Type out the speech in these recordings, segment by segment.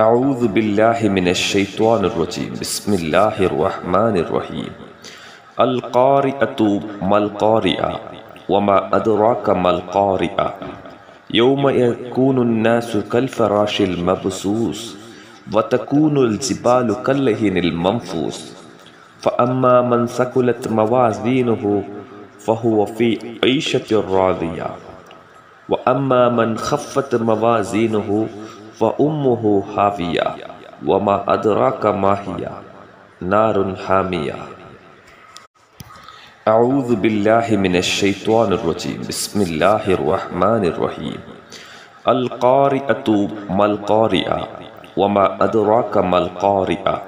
أعوذ بالله من الشيطان الرجيم. بسم الله الرحمن الرحيم. القارئة ما القارئة وما أدراك ما القارئة؟ يوم يكون الناس كالفراش المبسوس وتكون الجبال كاللهن المنفوس. فأما من ثقلت موازينه فهو في عيشة راضية. وأما من خفت موازينه فأمه هاوية وما أدراك ما هي؟ نار حامية. أعوذ بالله من الشيطان الرجيم. بسم الله الرحمن الرحيم. القارئة ما القارئة وما أدراك ما القارئة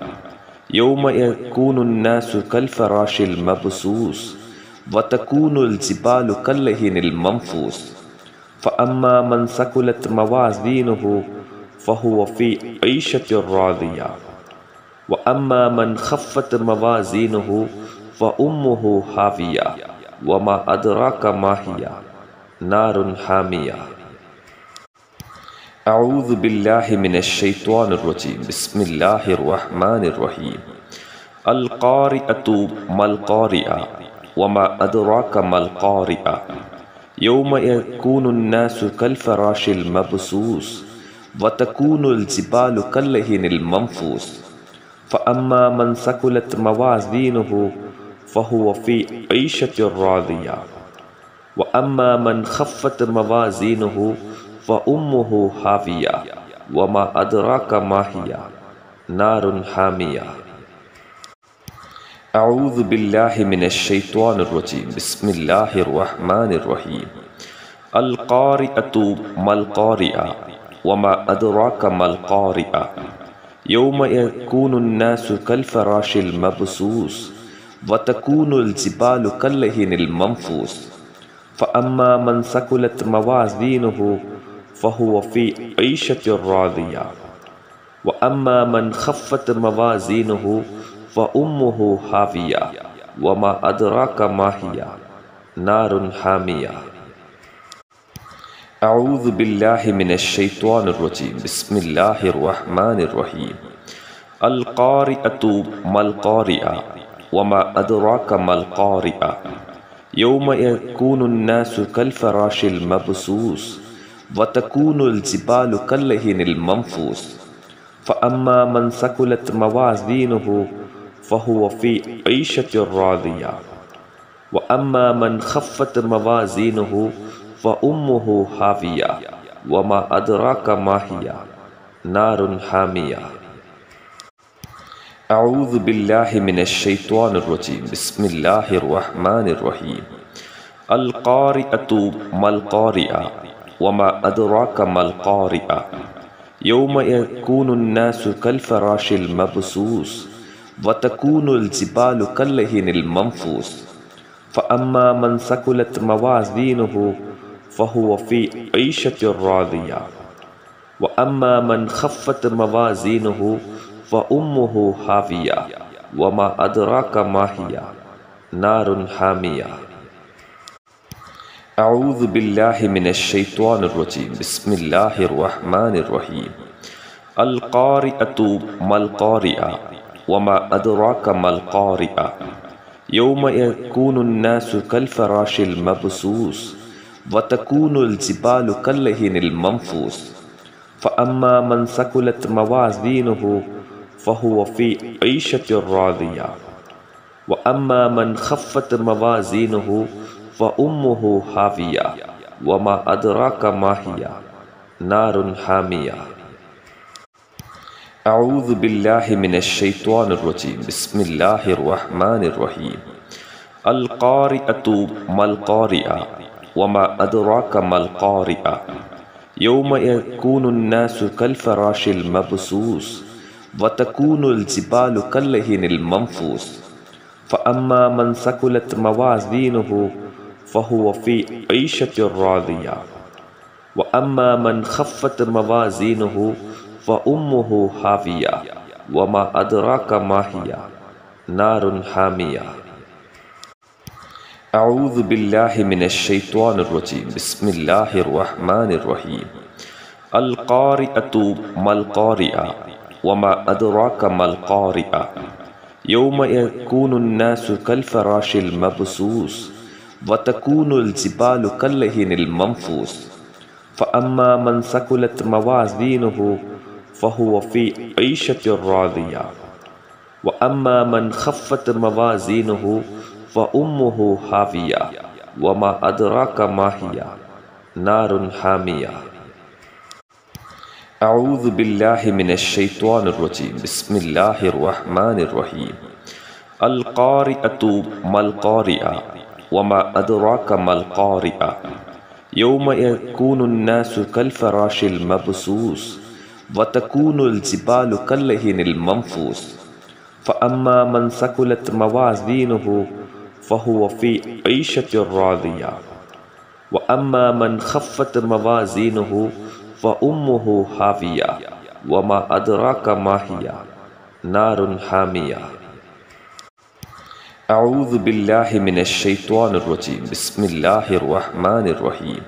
يوم يكون الناس كالفراش المبسوس وتكون الجبال كاللهن المنفوس. فأما من ثقلت موازينه فهو في عيشة راضية. وأما من خفت موازينه فأمه هاوية وما أدراك ما هي؟ نار حامية. أعوذ بالله من الشيطان الرجيم. بسم الله الرحمن الرحيم. القارئة ما القارئة وما أدراك ما القارئة؟ يوم يكون الناس كالفراش المبسوس وتكون الجبال كاللهن المنفوس. فأما من ثقلت موازينه فهو في عيشة راضية. وأما من خفت موازينه فأمه هاوية وما أدراك ما هي. نار حامية. أعوذ بالله من الشيطان الرجيم. بسم الله الرحمن الرحيم. القارئة ما القارئة؟ وما أدراك ما القارئة يوم يكون الناس كالفراش المبسوس وتكون الجبال كاللهن المنفوس. فأما من ثقلت موازينه فهو في عيشة راضية. وأما من خفت موازينه فأمه هاوية وما أدراك ما هي نار حامية. أعوذ بالله من الشيطان الرجيم. بسم الله الرحمن الرحيم. القارئة ما القارئة وما أدراك ما القارئة؟ يوم يكون الناس كالفراش المبسوس وتكون الجبال كاللهن المنفوس. فأما من ثقلت موازينه فهو في عيشة راضية. وأما من خفت موازينه فأمه هاوية وما أدراك ما هي؟ نار حامية. أعوذ بالله من الشيطان الرجيم. بسم الله الرحمن الرحيم. القارئة ما القارئة وما أدراك ما القارئة يوم يكون الناس كالفراش المبسوس وتكون الجبال كاللهن المنفوس. فأما من ثقلت موازينه فهو في عيشة راضية. وأما من خفت موازينه فأمه هاوية وما أدراك ما هي؟ نار حامية. أعوذ بالله من الشيطان الرجيم. بسم الله الرحمن الرحيم. القارئة ما القارئة وما أدراك ما القارئة يوم يكون الناس كالفراش المبسوس. وتكون الجبال كاللهن المنفوس. فأما من ثقلت موازينه فهو في عيشة راضية. وأما من خفت موازينه فأمه هاوية وما أدراك ما هي؟ نار حامية. أعوذ بالله من الشيطان الرجيم. بسم الله الرحمن الرحيم. القارئة ما القارئة؟ وما أدراك ما القارئة يوم يكون الناس كالفراش المبسوس وتكون الجبال كاللهن المنفوس. فأما من ثقلت موازينه فهو في عيشة راضية. وأما من خفت موازينه فأمه هاوية وما أدراك ما هي نار حامية. أعوذ بالله من الشيطان الرجيم. بسم الله الرحمن الرحيم. القارئة ما القارئة وما أدراك ما القارئة؟ يوم يكون الناس كالفراش المبسوس وتكون الجبال كاللهن المنفوس. فأما من ثقلت موازينه فهو في عيشة راضية. وأما من خفت موازينه فأمه هاوية وما أدراك ما هي؟ نار حامية. أعوذ بالله من الشيطان الرجيم. بسم الله الرحمن الرحيم. القارئة ما القارئة وما أدراك ما القارئة؟ يوم يكون الناس كالفراش المبسوس وتكون الجبال كاللهن المنفوس. فأما من ثقلت موازينه فهو في عيشة راضية. وأما من خفت موازينه فأمه هاوية وما أدراك ما هي؟ نار حامية. أعوذ بالله من الشيطان الرجيم. بسم الله الرحمن الرحيم.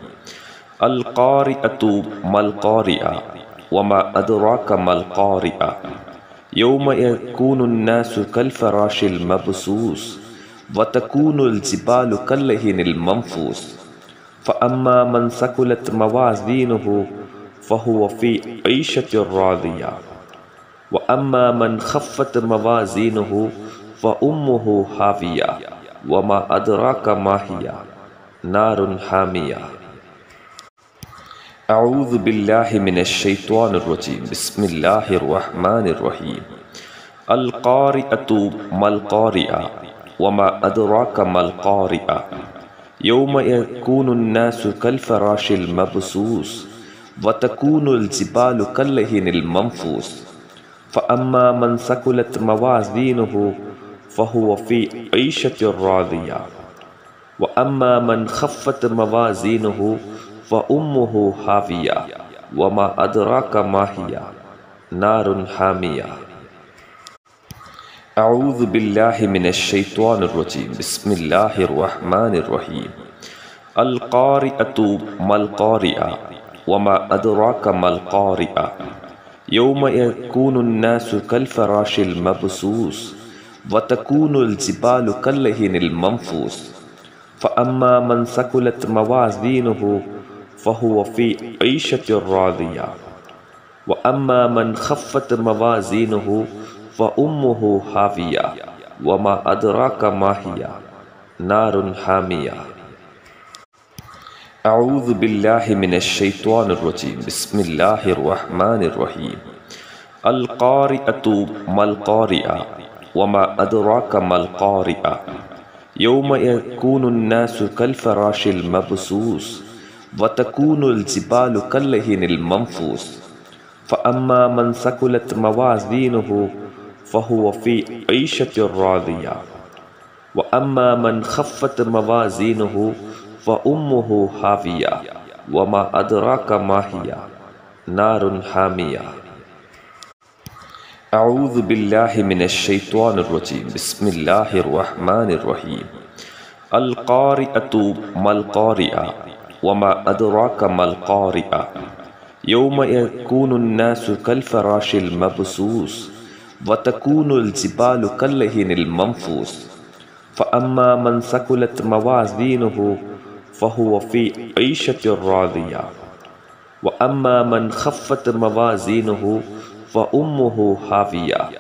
القارئة ما القارئة وما أدراك ما القارئة يوم يكون الناس كالفراش المبسوس. وتكون الجبال كاللهن المنفوس. فأما من ثقلت موازينه فهو في عيشة راضية. وأما من خفت موازينه فأمه هاوية وما أدراك ما هي؟ نار حامية. أعوذ بالله من الشيطان الرجيم. بسم الله الرحمن الرحيم. القارئة ما القارئة؟ وما أدراك ما القارئة. يوم يكون الناس كالفراش المبسوس وتكون الجبال كاللهن المنفوس. فأما من ثقلت موازينه فهو في عيشة راضية. وأما من خفت موازينه فأمه هاوية وما أدراك ما هي نار حامية. أعوذ بالله من الشيطان الرجيم. بسم الله الرحمن الرحيم. القارئة ما القارئة وما أدراك ما القارئة؟ يوم يكون الناس كالفراش المبسوس وتكون الجبال كاللهن المنفوس فأما من ثقلت موازينه فهو في عيشة راضية. وأما من خفت موازينه فأمه هاوية وما أدراك ما هي. نار حامية. أعوذ بالله من الشيطان الرجيم. بسم الله الرحمن الرحيم. القارئة ما القارئة وما أدراك ما القارئة. يوم يكون الناس كالفراش المبسوس وتكون الجبال كاللهن المنفوس. فأما من ثقلت موازينه فهو في عيشة راضية. وأما من خفت موازينه فأمه هاوية وما أدراك ما هي؟ نار حامية. أعوذ بالله من الشيطان الرجيم. بسم الله الرحمن الرحيم. القارئة ما القارئة؟ وما أدراك ما القارئة؟ يوم يكون الناس كالفراش المبسوس. وتكون الجبال كاللهن المنفوس. فأما من ثقلت موازينه فهو في عيشة راضية. وأما من خفت موازينه فأمه هاوية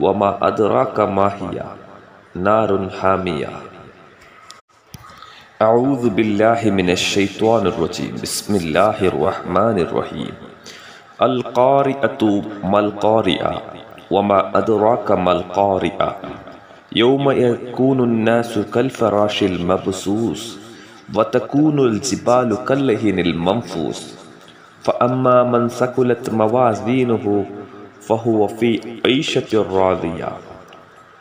وما أدراك ما هي؟ نار حامية. أعوذ بالله من الشيطان الرجيم. بسم الله الرحمن الرحيم. القارئة ما القارئة؟ وما أدراك ما القارئة. يوم يكون الناس كالفراش المبسوس وتكون الجبال كاللهن المنفوس. فأما من ثقلت موازينه فهو في عيشة راضية.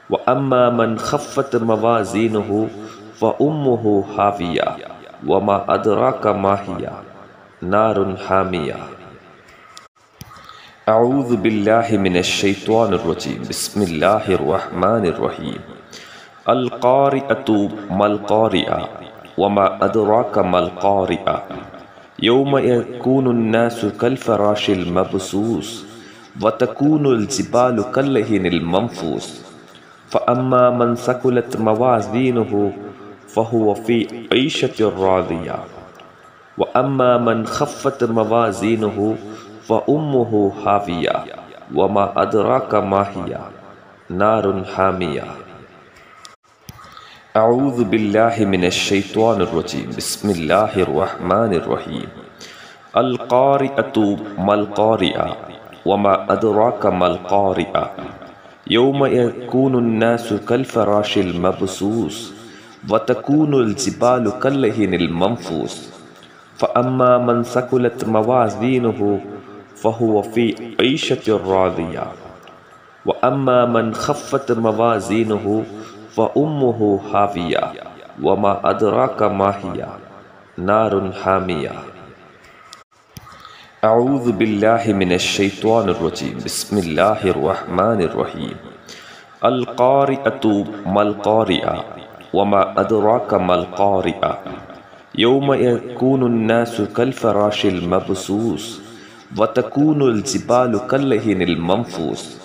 وأما من خفت موازينه فأمه هاوية وما أدراك ما هي نار حامية. أعوذ بالله من الشيطان الرجيم. بسم الله الرحمن الرحيم. القارئة ما القارئة وما أدراك ما القارئة يوم يكون الناس كالفراش المبسوس وتكون الجبال كاللهن المنفوس. فأما من ثقلت موازينه فهو في عيشة راضية. وأما من خفت موازينه فأمه هاوية وما أدراك ما هي. نار حامية. أعوذ بالله من الشيطان الرجيم. بسم الله الرحمن الرحيم. القارئة ما القارئة وما أدراك ما القارئة. يوم يكون الناس كالفراش المبسوس وتكون الجبال كاللهن المنفوس. فأما من ثقلت موازينه فهو في عيشة راضية. وأما من خفت موازينه فأمه هاوية وما أدراك ما هي؟ نار حامية. أعوذ بالله من الشيطان الرجيم. بسم الله الرحمن الرحيم. القارئة ما القارئة وما أدراك ما القارئة؟ يوم يكون الناس كالفراش المبسوس وتكون الجبال كاللهن المنفوس.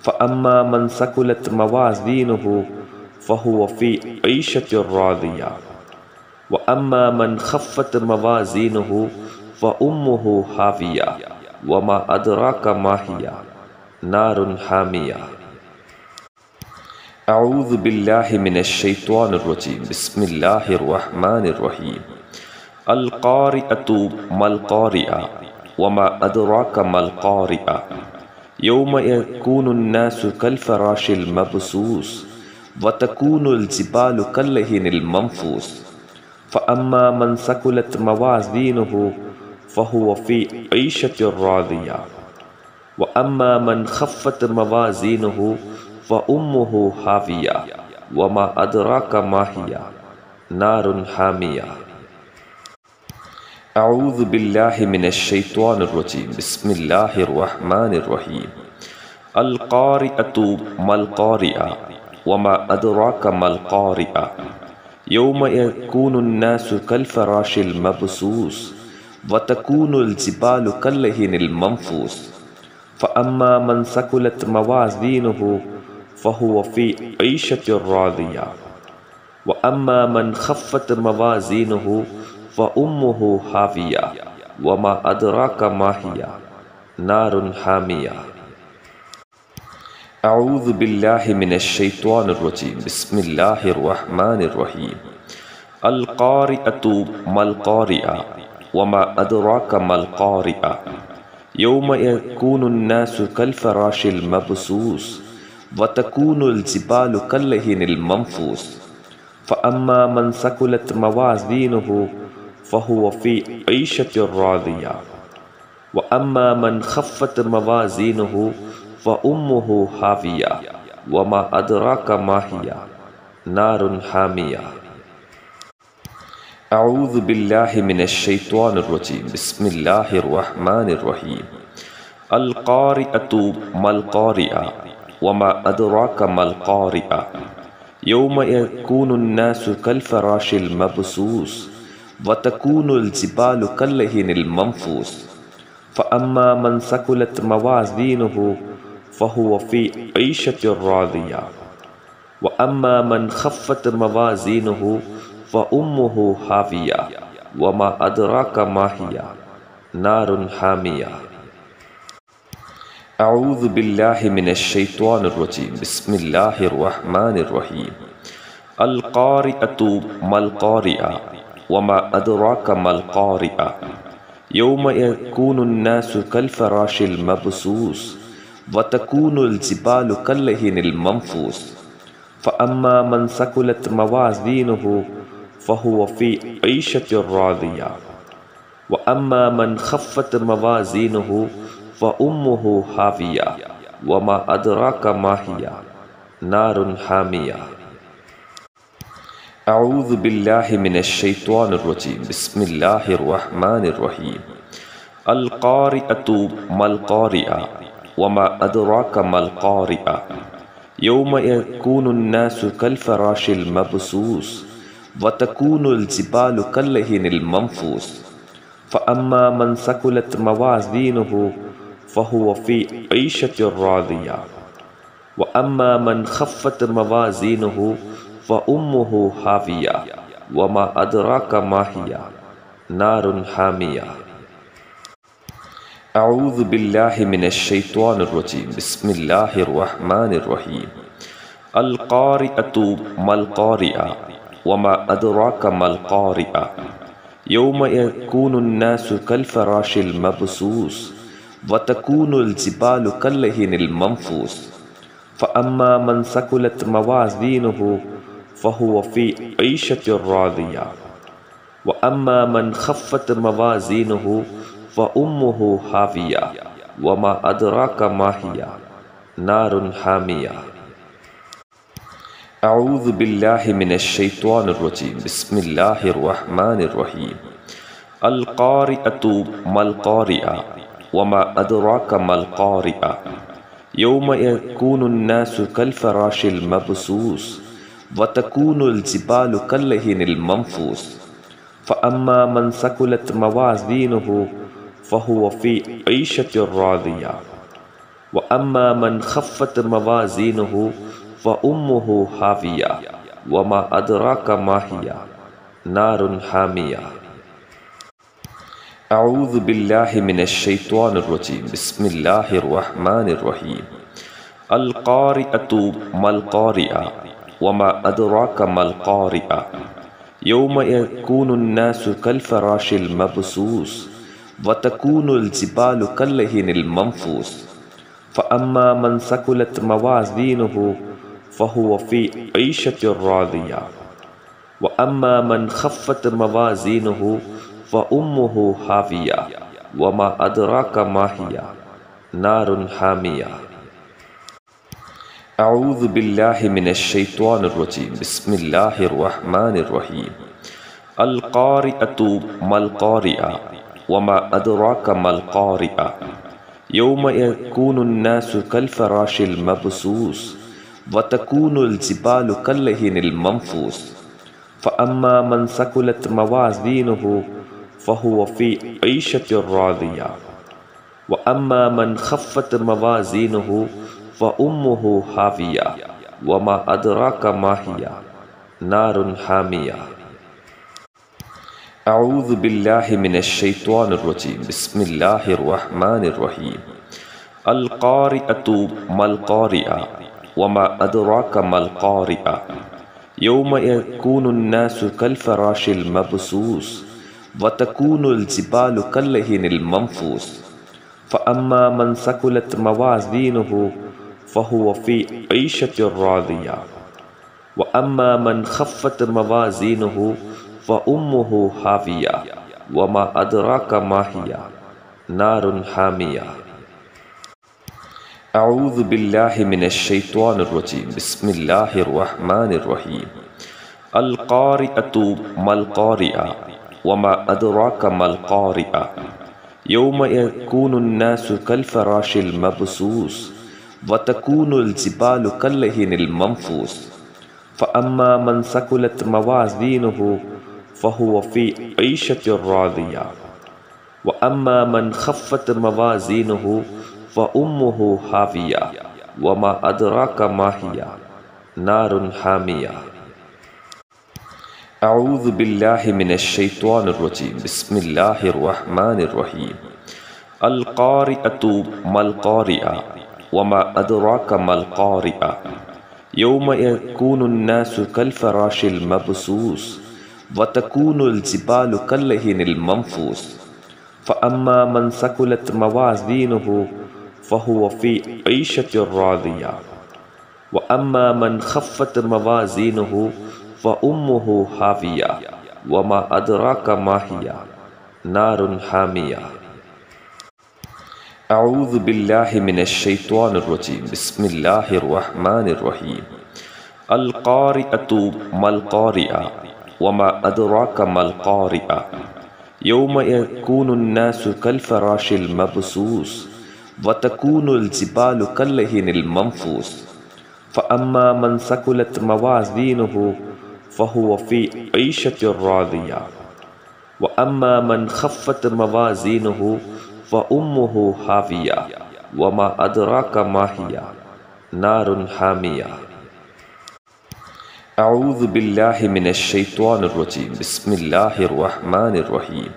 فأما من ثقلت موازينه فهو في عيشة راضية. وأما من خفت موازينه فأمه هاوية وما أدراك ما هي؟ نار حامية. أعوذ بالله من الشيطان الرجيم. بسم الله الرحمن الرحيم. القارئة ما القارئة؟ وما أدراك ما القارئة يوم يكون الناس كالفراش المبسوس وتكون الجبال كاللهن المنفوس. فأما من ثقلت موازينه فهو في عيشة راضية. وأما من خفت موازينه فأمه هاوية وما أدراك ما هي؟ نار حامية. أعوذ بالله من الشيطان الرجيم. بسم الله الرحمن الرحيم. القارئة ما القارئة وما أدراك ما القارئة يوم يكون الناس كالفراش المبسوس وتكون الجبال كاللهن المنفوس. فأما من ثقلت موازينه فهو في عيشة راضية. وأما من خفت موازينه فأمه هاوية وما أدراك ما هي. نار حامية. أعوذ بالله من الشيطان الرجيم. بسم الله الرحمن الرحيم. القارئة ما القارئة وما أدراك ما القارئة. يوم يكون الناس كالفراش المبسوس وتكون الجبال كاللهن المنفوس. فأما من ثقلت موازينه فهو في عيشة راضية. وأما من خفت موازينه فأمه هاوية وما أدراك ما هي؟ نار حامية. أعوذ بالله من الشيطان الرجيم. بسم الله الرحمن الرحيم. القارئة ما القارئة وما أدراك ما القارئة؟ يوم يكون الناس كالفراش المبسوس وتكون الجبال كاللهن المنفوس. فأما من ثقلت موازينه فهو في عيشة راضية. وأما من خفت موازينه فأمه هاوية وما أدراك ما هي؟ نار حامية. أعوذ بالله من الشيطان الرجيم. بسم الله الرحمن الرحيم. القارئة ما القارئة؟ وما أدراك ما القارئة يوم يكون الناس كالفراش المبسوس وتكون الجبال كاللهن المنفوس. فأما من ثقلت موازينه فهو في عيشة راضية. وأما من خفت موازينه فأمه هاوية وما أدراك ما هي؟ نار حامية. أعوذ بالله من الشيطان الرجيم. بسم الله الرحمن الرحيم. القارئة ما القارئة وما أدراك ما القارئة يوم يكون الناس كالفراش المبسوس وتكون الجبال كاللهن المنفوس. فأما من ثقلت موازينه فهو في عيشة راضية. وأما من خفت موازينه فأمه هاوية وما أدراك ما هي؟ نار حامية. أعوذ بالله من الشيطان الرجيم. بسم الله الرحمن الرحيم. القارئة ما القارئة وما أدراك ما القارئة يوم يكون الناس كالفراش المبسوس وتكون الجبال كاللهن المنفوس. فأما من ثقلت موازينه فهو في عيشة راضية. وأما من خفت موازينه فأمه هاوية وما أدراك ما هي؟ نار حامية. أعوذ بالله من الشيطان الرجيم. بسم الله الرحمن الرحيم. القارئة ما القارئة وما أدراك ما القارئة؟ يوم يكون الناس كالفراش المبسوس وتكون الجبال كاللهن المنفوس. فأما من ثقلت موازينه فهو في عيشة راضية. وأما من خفت موازينه فأمه هاوية وما أدراك ما هي؟ نار حامية. أعوذ بالله من الشيطان الرجيم. بسم الله الرحمن الرحيم. القارئة ما القارئة؟ وما أدراك ما القارئة يوم يكون الناس كالفراش المبسوس وتكون الجبال كاللهن المنفوس. فأما من ثقلت موازينه فهو في عيشة راضية. وأما من خفت موازينه فأمه هاوية وما أدراك ما هي؟ نار حامية. أعوذ بالله من الشيطان الرجيم. بسم الله الرحمن الرحيم. القارئة ما القارئة وما أدراك ما القارئة؟ يوم يكون الناس كالفراش المبسوس وتكون الجبال كاللهن المنفوس. فأما من ثقلت موازينه فهو في عيشة راضية. وأما من خفت موازينه فأمه هاوية وما أدراك ما هي؟ نار حامية. أعوذ بالله من الشيطان الرجيم. بسم الله الرحمن الرحيم. القارئة ما القارئة وما أدراك ما القارئة يوم يكون الناس كالفراش المبسوس وتكون الجبال كاللهن المنفوس. فأما من ثقلت موازينه فهو في عيشة راضية. وأما من خفت موازينه فأمه هاوية وما أدراك ما هي؟ نار حامية. أعوذ بالله من الشيطان الرجيم. بسم الله الرحمن الرحيم. القارئة ما القارئة وما أدراك ما القارئة؟ يوم يكون الناس كالفراش المبسوس وتكون الجبال كاللهن المنفوس. فأما من ثقلت موازينه فهو في عيشة راضية. وأما من خفت موازينه فأمه هاوية وما أدراك ما هي؟ نار حامية. أعوذ بالله من الشيطان الرجيم. بسم الله الرحمن الرحيم. القارئة ما القارئة؟ وما أدراك ما القارئة يوم يكون الناس كالفراش المبسوس وتكون الجبال كاللهن المنفوس. فأما من ثقلت موازينه فهو في عيشة راضية. وأما من خفت موازينه فأمه هاوية وما أدراك ما هي؟ نار حامية. أعوذ بالله من الشيطان الرجيم. بسم الله الرحمن الرحيم. القارئة ما القارئة وما أدراك ما القارئة؟ يوم يكون الناس كالفراش المبسوس وتكون الجبال كاللهن المنفوس. فأما من ثقلت موازينه فهو في عيشة راضية. وأما من خفت موازينه فأمه هاوية وما أدراك ما هي نار حامية أعوذ بالله من الشيطان الرجيم بسم الله الرحمن الرحيم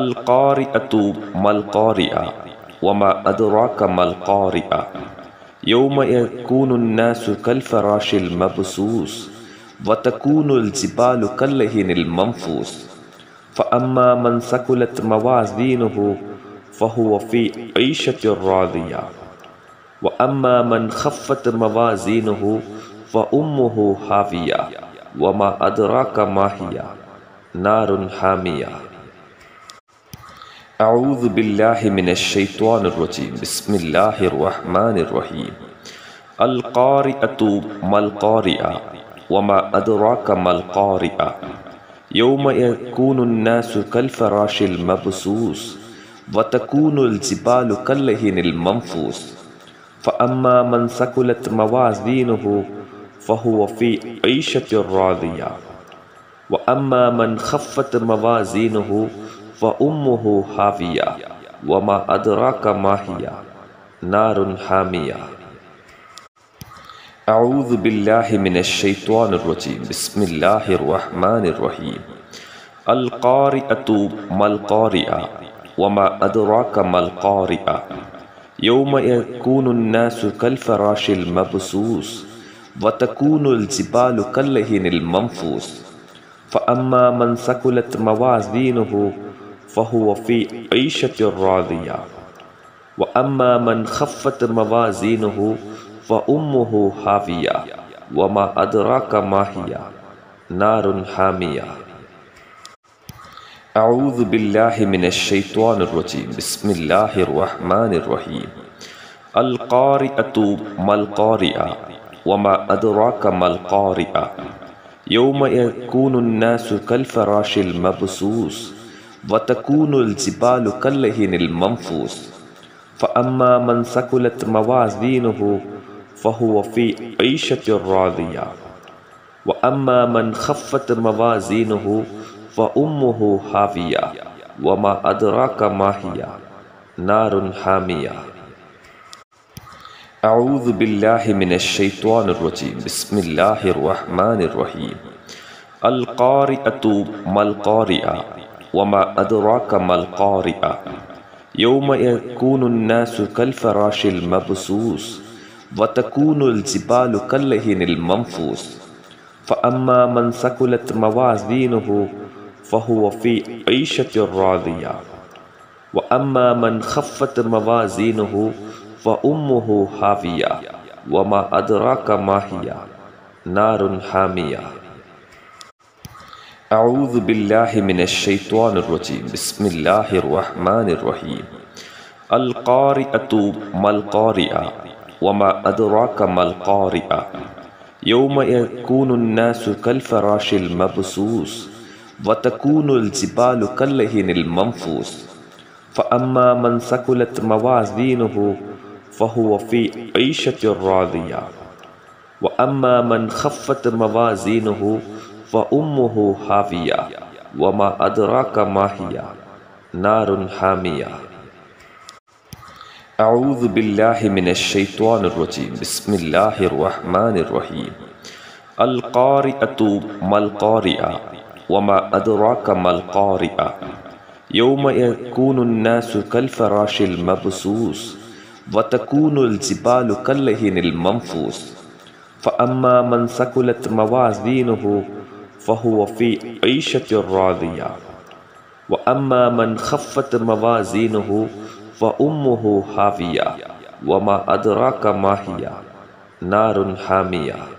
القارئة ما القارئة وما أدراك ما القارئة يوم يكون الناس كالفراش المبسوس وتكون الجبال كاللهن المنفوس فأما من ثقلت موازينه فهو في عيشة راضية. وأما من خفت موازينه فأمه هاوية وما أدراك ما هي؟ نار حامية. أعوذ بالله من الشيطان الرجيم. بسم الله الرحمن الرحيم. القارئة ما القارئة وما أدراك ما القارئة يوم يكون الناس كالفراش المبسوس. وتكون الجبال كاللهن المنفوس. فأما من ثقلت موازينه فهو في عيشة راضية. وأما من خفت موازينه فأمه هاوية وما أدراك ما هي؟ نار حامية. أعوذ بالله من الشيطان الرجيم. بسم الله الرحمن الرحيم. القارئة ما القارئة؟ وما أدراك ما القارئة يوم يكون الناس كالفراش المبسوس وتكون الجبال كاللهن المنفوس. فأما من ثقلت موازينه فهو في عيشة راضية. وأما من خفت موازينه فأمه هاوية وما أدراك ما هي نار حامية. أعوذ بالله من الشيطان الرجيم. بسم الله الرحمن الرحيم. القارئة ما القارئة وما أدراك ما القارئة؟ يوم يكون الناس كالفراش المبسوس وتكون الجبال كاللهن المنفوس. فأما من ثقلت موازينه فهو في عيشة راضية. وأما من خفت موازينه فأمه هاوية وما أدراك ما هي؟ نار حامية. أعوذ بالله من الشيطان الرجيم. بسم الله الرحمن الرحيم. القارئة ما القارئة وما أدراك ما القارئة؟ يوم يكون الناس كالفراش المبسوس وتكون الجبال كاللهن المنفوس. فأما من ثقلت موازينه فهو في عيشة راضية. وأما من خفت موازينه فأمه هاوية وما أدراك ما هي؟ نار حامية. أعوذ بالله من الشيطان الرجيم. بسم الله الرحمن الرحيم. القارئة ما القارئة وما أدراك ما القارئة يوم يكون الناس كالفراش المبسوس. وتكون الجبال كاللهن المنفوس. فأما من ثقلت موازينه فهو في عيشة راضية. وأما من خفت موازينه فأمه هاوية وما أدراك ما هي؟ نار حامية. أعوذ بالله من الشيطان الرجيم. بسم الله الرحمن الرحيم. القارئة ما القارئة؟ وما أدراك ما القارئة. يوم يكون الناس كالفراش المبسوس وتكون الجبال كاللهن المنفوس. فأما من ثقلت موازينه فهو في عيشة راضية. وأما من خفت موازينه فأمه هاوية وما أدراك ما هي نار حامية.